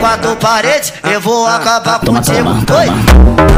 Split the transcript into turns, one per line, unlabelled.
quatro paredes, eu vou acabar
Toma,
contigo.
toma,
Oi.